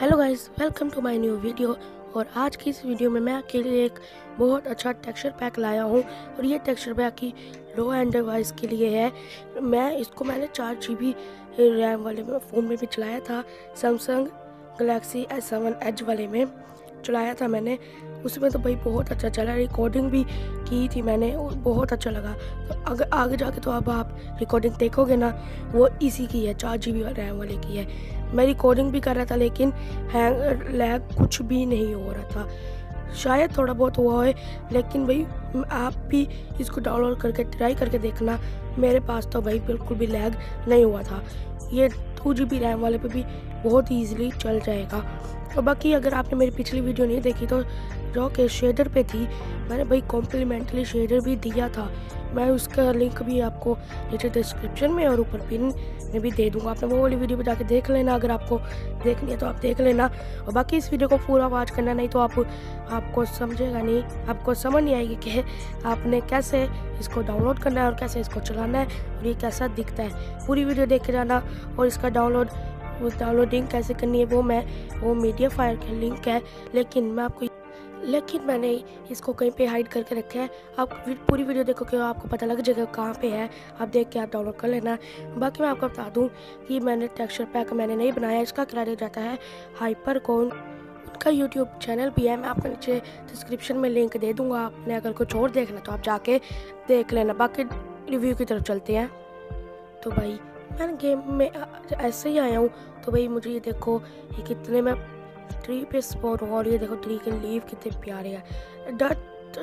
Hello guys welcome to my new video और आज की इस वीडियो में मैं आपके लिए एक बहुत अच्छा टेक्सचर पैक लाया हूँ। और ये टेक्सचर पैक की लो एंड डिवाइस के लिए है। मैं इसको मैंने चार जी बी रैम वाले में फ़ोन में भी चलाया था Samsung Galaxy S seven edge वाले में। चलाया था मैंने। उसमें तो भाई बहुत अच्छा चला। रिकॉर्डिंग भी की थी मैंने और बहुत अच्छा लगा। तो अगर आगे जाके तो अब आप रिकॉर्डिंग देखोगे ना, वो इसी की है, चार जी बी रैम वाले की है। मैं रिकॉर्डिंग भी कर रहा था लेकिन हैंग लैग कुछ भी नहीं हो रहा था। शायद थोड़ा बहुत हुआ है, लेकिन भाई आप भी इसको डाउनलोड करके ट्राई करके देखना। मेरे पास तो भाई बिल्कुल भी लैग नहीं हुआ था। ये टू जी बी रैम वाले पे भी बहुत ईजिली चल जाएगा। और बाकी अगर आपने मेरी पिछली वीडियो नहीं देखी तो जो कि शेडर पे थी। मैंने भाई कॉम्प्लीमेंट्री शेडर भी दिया था। मैं उसका लिंक भी आपको नीचे डिस्क्रिप्शन में और ऊपर पिन में भी दे दूँगा। आपने वो वाली वीडियो पर जाके देख लेना अगर आपको देखनी है तो आप देख लेना। और बाकी इस वीडियो को पूरा वॉच करना, नहीं तो आप, आपको समझेगा नहीं, आपको समझ नहीं आएगी कि आपने कैसे इसको डाउनलोड करना है और कैसे इसको चलाना है और ये कैसा दिखता है। पूरी वीडियो देख के जाना और इसका डाउनलोड डाउनलोडिंग कैसे करनी है वो मैं, वो मीडिया फायर का लिंक है। लेकिन मैं आपको लेकिन मैंने इसको कहीं पे हाइड करके रखा है। आप पूरी वीडियो देखो कि आपको पता लग जाएगा कहाँ पे है। आप देख के आप डाउनलोड कर लेना। बाकी मैं आपको बता दूँ कि मैंने टेक्सचर पैक मैंने नहीं बनाया, इसका क्रेडिट जाता है हाइपर कौन उनका यूट्यूब चैनल भी है, मैं आपको नीचे डिस्क्रिप्शन में लिंक दे दूँगा। आपने अगर कुछ और देखना तो आप जाके देख लेना। बाकी रिव्यू की तरफ़ चलते हैं। तो भाई, मैं गेम में ऐसे ही आया हूँ। तो भाई, मुझे ये देखो, ये कितने में ट्री पे स्पॉट और ये देखो, ट्री के लीव कितने प्यारे हैं। डट,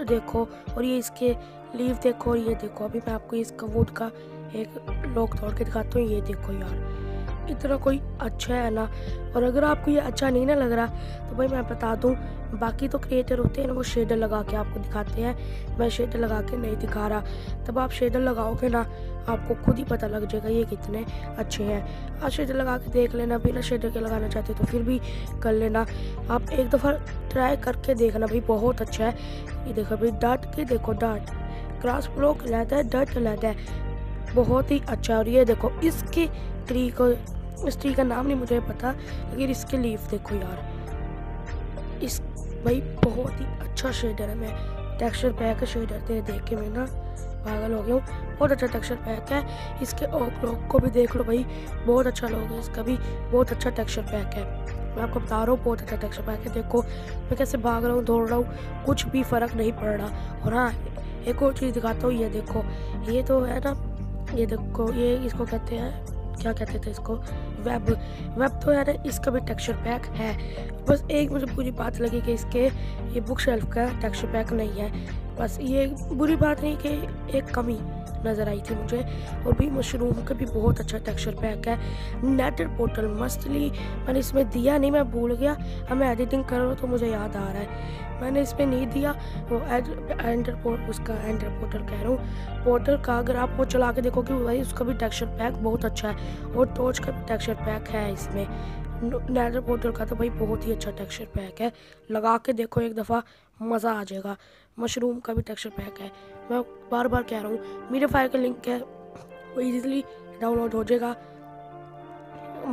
देखो, और ये इसके लीव देखो, और ये देखो, अभी मैं आपको इसका वुड का एक लोग तोड़ के दिखाता हूँ। ये देखो यार इतना कोई अच्छा है ना? और अगर आपको ये अच्छा नहीं ना लग रहा तो भाई मैं बता दूँ, बाकी तो क्रिएटर होते हैं ना, वो शेडर लगा के आपको दिखाते हैं। मैं शेडर लगा के नहीं दिखा रहा। तब आप शेडर लगाओगे ना, आपको खुद ही पता लग जाएगा ये कितने अच्छे हैं। आप शेडर लगा के देख लेना, बिना शेडर के लगाना चाहते तो फिर भी कर लेना। आप एक दफ़ा ट्राई करके देखना भाई, बहुत अच्छा है। ये देखो भाई डट के देखो डट क्रॉस ब्लॉक लेता है डट लेता है। बहुत ही अच्छा और ये देखो, इसके ट्री को, इस ट्री का नाम नहीं मुझे पता, लेकिन इसके लीफ देखो यार। इस, भाई, बहुत ही अच्छा शेडर है। मैं टेक्सचर पैक शेडर थे देख के मैं ना पागल हो गया हूँ। बहुत अच्छा टेक्सचर पैक है। इसके लॉक को भी देख लो भाई। बहुत अच्छा लोग है इसका भी। बहुत अच्छा टेक्सचर पैक है। मैं आपको बता रहा हूँ, बहुत अच्छा टेक्सचर पैक है। देखो, मैं कैसे भाग रहा हूँ, दौड़ रहा हूँ। कुछ भी फ़र्क नहीं पड़ रहा। और हाँ एक और चीज़ दिखाता हूँ, ये देखो। ये तो है ना ये देखो, ये इसको कहते हैं, क्या कहते थे इसको? वेब वेब तो यार इसका भी टेक्सचर पैक है। बस एक मुझे बुरी बात लगी कि इसके ये बुक शेल्फ का टेक्सचर पैक नहीं है। बस ये बुरी बात नहीं कि एक कमी। नज़र आई थी मुझे और भी मशरूम का भी बहुत अच्छा टेक्सचर पैक है। नेटर पोर्टल मस्तली। मैंने इसमें दिया नहीं, मैं भूल गया। अब मैं एडिटिंग कर रहा हूँ तो मुझे याद आ रहा है। मैंने इसमें नहीं दिया, वो एंटर पोर्ट उसका एंटर पोर्टल कह रहा हूँ। पोर्टल का अगर आप वो चला के देखोगे भाई उसका भी टेक्सचर पैक बहुत अच्छा है और टॉर्च का भी टेक्सचर पैक है इसमें। नेटर पोर्टल का तो भाई बहुत ही अच्छा टेक्सचर पैक है। लगा के देखो, एक दफ़ा मज़ा आ जाएगा। मशरूम का भी टेक्सचर पैक है। मैं बार बार कह रहा हूँ मीडिया फायर का लिंक है, वो इजीली डाउनलोड हो जाएगा।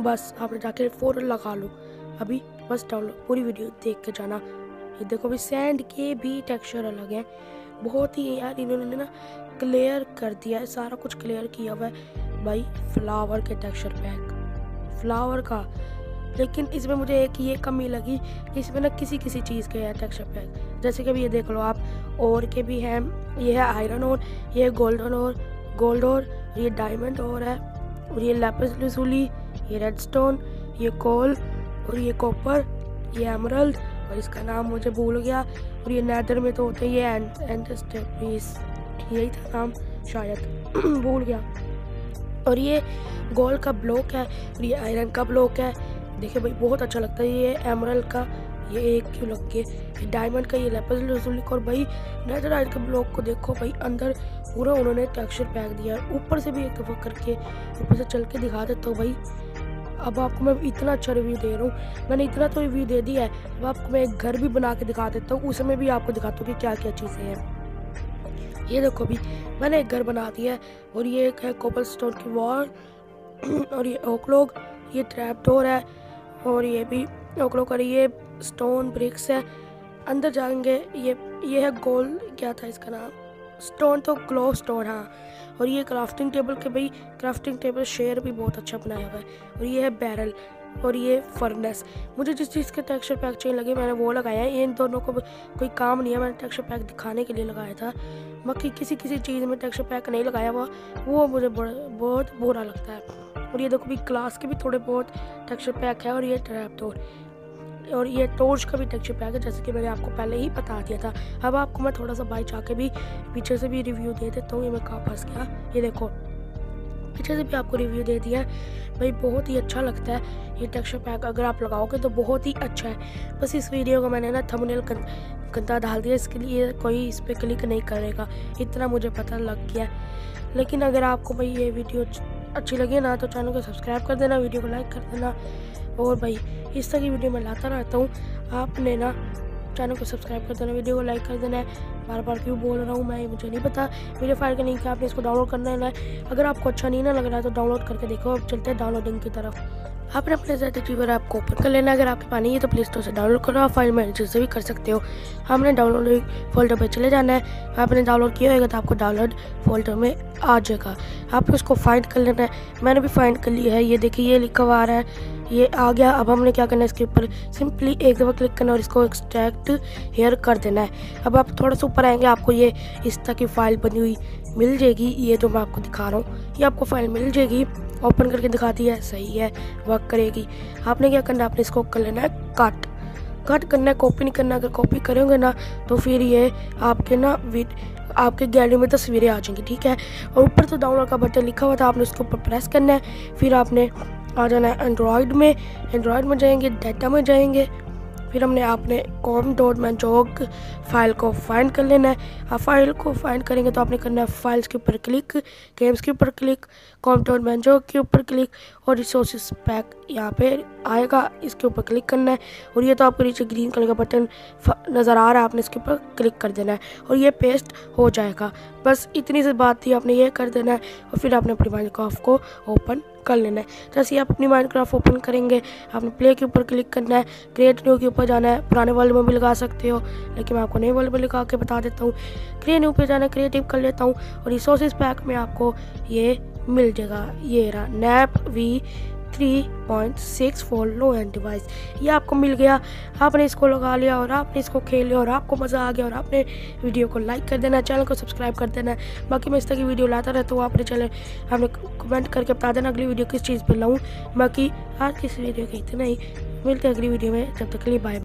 बस आपने जाके फ़ौरन लगा लो। अभी बस डाउनलोड पूरी वीडियो देख के जाना। ये देखो भी सैंड के भी टेक्सचर अलग है। बहुत ही यार इन्होंने ना क्लियर कर दिया है, सारा कुछ क्लियर किया हुआ है। भाई फ्लावर के टेक्सचर पैक फ्लावर का लेकिन इसमें मुझे एक ये कमी लगी कि इसमें ना किसी किसी चीज़ के है टेक्सचर पैक जैसे कि ये देख लो आप, और के भी हैं, ये है आयरन और ये गोल्डन और गोल्ड और ये डायमंड और है, और ये लेपिस लसूली ये रेड स्टोन ये कोल और ये कॉपर ये एमरल्ड और इसका नाम मुझे भूल गया, और ये नैदर में तो होते ये यही था नाम, शायद। भूल गया। और ये गोल्ड का ब्लॉक है, और ये आयरन का ब्लॉक है देखिए भाई, बहुत अच्छा लगता है ये एमरल का, ये एक क्यों लग के डायमंड का, ये लजुलिक और भाई नेदराइट के ब्लॉक को देखो भाई, अंदर पूरा उन्होंने टेक्सचर पैक दिया है। ऊपर से भी एक दफ़ा करके, ऊपर से चल के दिखा देता हूँ भाई। अब आपको मैं इतना अच्छा रिव्यू दे रहा हूँ। मैंने इतना तो रिव्यू दे दिया है। अब आपको मैं एक घर भी बना के दिखा देता हूँ। उसमें भी आपको दिखाता हूँ कि क्या क्या चीज़ें हैं। ये देखो अभी, मैंने एक घर बना दिया है। और ये एक है कोपल स्टोन की वॉल और ये ओकलोग ये ट्रैप डोर है। और ये भी ओकड़ो कर ये स्टोन ब्रिक्स है। अंदर जाएँगे, ये ये है गोल, क्या था इसका नाम? स्टोन तो ग्लो स्टोन हाँ। और ये क्राफ्टिंग टेबल के भाई क्राफ्टिंग टेबल शेयर भी बहुत अच्छा बनाया हुआ है। और ये है बैरल और ये फर्नेस मुझे जिस चीज़ के टेक्सचर पैक चाहिए लगे, मैंने वो लगाया है। इन दोनों को कोई काम नहीं है, मैंने टेक्सचर पैक दिखाने के लिए लगाया था। बाकी किसी किसी चीज़ में टेक्सचर पैक नहीं लगाया हुआ, वो मुझे बहुत बुरा लगता है। और ये देखो भी ग्लास के भी थोड़े बहुत टेक्सचर पैक है और ये ट्रैप डोर और ये टोर्च का भी टेक्सचर पैक है, जैसे कि मैंने आपको पहले ही बता दिया था। अब आपको मैं थोड़ा सा बाई जाके भी, पीछे से भी रिव्यू दे देता हूँ, ये मैं कहाँ फंस गया। ये देखो, पीछे से भी आपको रिव्यू दे दिया है। भाई, बहुत ही अच्छा लगता है ये टेक्सचर पैक अगर आप लगाओगे तो बहुत ही अच्छा है। बस इस वीडियो को मैंने ना थंबनेल गंदा डाल दिया, इसके लिए कोई इस पर क्लिक नहीं करेगा। इतना मुझे पता लग गया। लेकिन अगर आपको भाई ये वीडियो अच्छी लगी ना तो चैनल को सब्सक्राइब कर देना, वीडियो को लाइक कर देना। और भाई, इस तरह की वीडियो मैं लाता रहता हूँ। आपने ना, चैनल को सब्सक्राइब कर देना, वीडियो को लाइक कर देना है। बार बार क्यों बोल रहा हूँ मैं, मुझे नहीं पता। वीडियो फायर का लिंक है आपने इसको डाउनलोड करना है अगर आपको अच्छा नहीं ना लग रहा है तो डाउनलोड करके देखो। अब चलते हैं डाउनलोडिंग की तरफ़। आपने अपने साथ रिसीवर ऐप को ओपन कर लेना। अगर आपके पास नहीं है तो प्ले स्टोर से डाउनलोड करो। आप फ़ाइल मैनेजर से भी कर सकते हो। हमने डाउनलोड फोल्डर पर चले जाना है। आपने डाउनलोड किया होगा तो आपको डाउनलोड फोल्डर में आ जाएगा। आपको उसको फाइंड कर लेना है। मैंने भी फाइंड कर लिया है। ये देखिए, ये लिखा हुआ आ रहा है। ये आ गया। अब हमने क्या करना है? इसके ऊपर सिंपली एक दफ़ा क्लिक करना और इसको एक्सट्रैक्ट हेयर कर देना है। अब आप थोड़ा सा ऊपर आएँगे, आपको ये इस तरह की फ़ाइल बनी हुई मिल जाएगी। ये जो मैं आपको दिखा रहा हूँ। ये आपको फ़ाइल मिल जाएगी। ओपन करके दिखाती है, सही है वर्क करेगी। आपने क्या करना है? आपने इसको कर लेना है कट कट करना है कॉपी नहीं करना। अगर कॉपी करेंगे ना तो फिर ये आपके ना आपके गैलरी में तस्वीरें आ जाएँगी, ठीक है? और ऊपर तो डाउनलोड का बटन लिखा हुआ था, आपने उसके ऊपर प्रेस करना है। फिर आपने आ जाना है एंड्रॉयड में। एंड्रॉयड में जाएँगे डाटा में जाएँगे। फिर हमने आपने कॉम डॉट जो फ़ाइल को फाइंड कर लेना है। आप फ़ाइल को फाइंड करेंगे तो आपने करना है फाइल्स के ऊपर क्लिक गेम्स के ऊपर क्लिक कॉम डॉट मैनजोग के ऊपर क्लिक और रिसोर्सेज पैक यहाँ पे आएगा। इसके ऊपर क्लिक करना है और ये तो आपको नीचे ग्रीन कलर का बटन नज़र आ रहा है। आपने इसके ऊपर क्लिक कर देना है और ये पेस्ट हो जाएगा। बस इतनी सी बात थी, आपने ये कर देना है और फिर आपने अपनी माइनक्राफ्ट को ओपन कर लेना है। जैसे आप अपनी माइनक्राफ्ट ओपन करेंगे। आपने प्ले के ऊपर क्लिक करना है क्रिएट न्यू के ऊपर जाना है, पुराने वर्ल्ड में भी लगा सकते हो। लेकिन मैं आपको नए वर्ल्ड में लगा के बता देता हूँ। क्रिएट न्यू पे जाना है क्रिएटिव कर लेता हूँ और रिसोर्सेज पैक में आपको ये मिल जाएगा। ये रहा nap V three point six four low end device ये आपको मिल गया। आपने इसको लगा लिया और आपने इसको खेल लिया और आपको मज़ा आ गया और आपने वीडियो को लाइक कर देना चैनल को सब्सक्राइब कर देना। बाकी मैं इस तरह की वीडियो लाता रहता हूँ। आपने चैनल आपने कमेंट करके बता देना अगली वीडियो किस चीज़ पर लाऊँ। बाकी आज किस वीडियो के इतना ही। मिलते हैं अगली वीडियो में। जब तक के लिए बाय